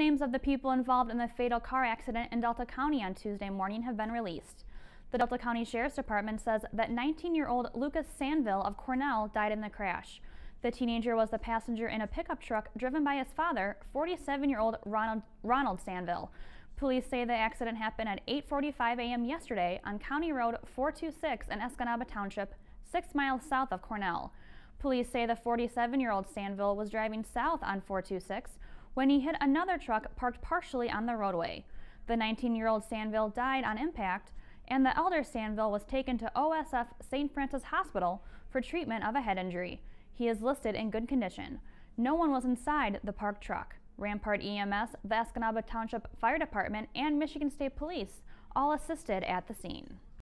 names of the people involved in the fatal car accident in Delta County on Tuesday morning have been released. The Delta County Sheriff's Department says that 19-year-old Lucas Sanville of Cornell died in the crash. The teenager was the passenger in a pickup truck driven by his father, 47-year-old Ronald, Ronald Sandville. Police say the accident happened at 8.45 a.m. yesterday on County Road 426 in Escanaba Township, six miles south of Cornell. Police say the 47-year-old Sanville was driving south on 426 when he hit another truck parked partially on the roadway. The 19-year-old Sandville died on impact, and the elder Sandville was taken to OSF St. Francis Hospital for treatment of a head injury. He is listed in good condition. No one was inside the parked truck. Rampart EMS, the Township Fire Department, and Michigan State Police all assisted at the scene.